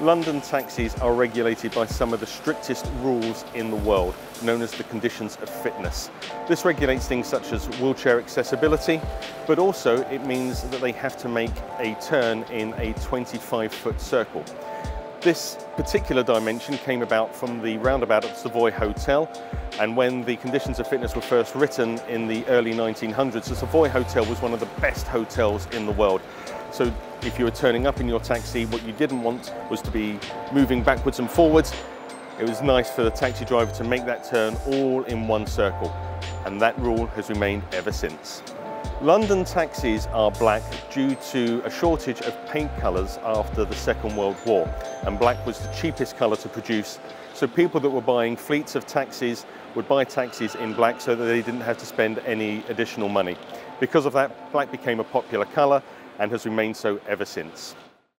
London taxis are regulated by some of the strictest rules in the world, known as the conditions of fitness. This regulates things such as wheelchair accessibility, but also it means that they have to make a turn in a 25 foot circle. This particular dimension came about from the roundabout at the Savoy Hotel and when the conditions of fitness were first written in the early 1900s, the Savoy Hotel was one of the best hotels in the world. So if you were turning up in your taxi, what you didn't want was to be moving backwards and forwards. It was nice for the taxi driver to make that turn all in one circle. And that rule has remained ever since. London taxis are black due to a shortage of paint colours after the Second World War and black was the cheapest colour to produce so people that were buying fleets of taxis would buy taxis in black so that they didn't have to spend any additional money. Because of that, black became a popular colour and has remained so ever since.